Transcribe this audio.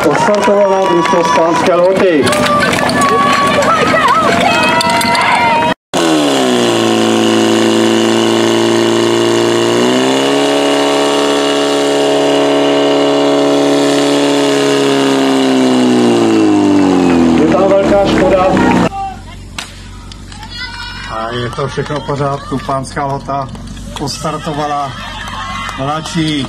Postartovala družstvo Spánské loty. A je to všechno v pořádku. Pánská lota postartovala mladší